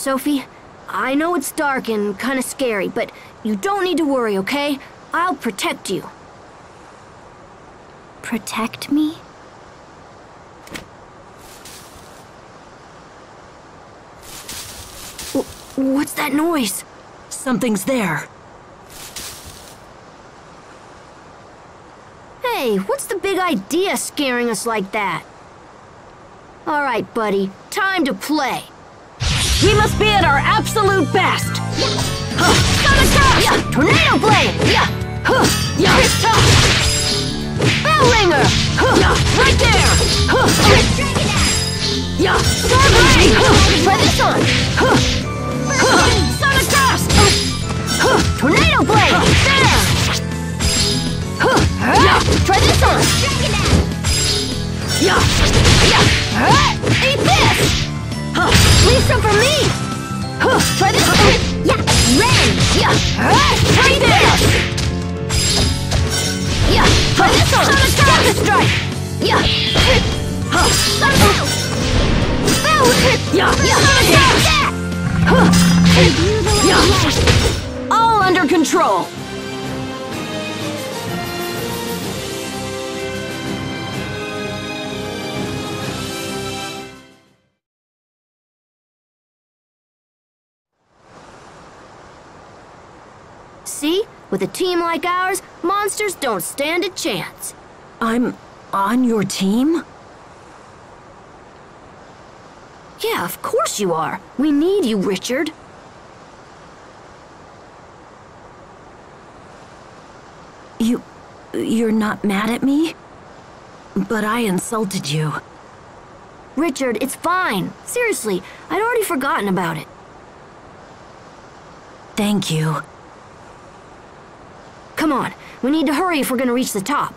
Sophie, I know it's dark and kind of scary, but you don't need to worry, okay? I'll protect you. Protect me? W- what's that noise? Something's there. Hey, what's the big idea scaring us like that? All right, buddy, time to play. We must be at our absolute best. Huh. Yeah. Tornado blade! Yeah! Huh. Some for me! Huh. Try this on! Yeah! Ren! Yeah! Huh. Try this! Yeah! Try this on! Sonic strike! Yeah! Huh. Bow! Yeah! Yeah! Sonic Huh. Yeah! All under control. See? With a team like ours, monsters don't stand a chance. I'm on your team? Yeah, of course you are. We need you, Richard. You... you're not mad at me? But I insulted you. Richard, it's fine. Seriously, I'd already forgotten about it. Thank you. Come on, we need to hurry if we're gonna reach the top.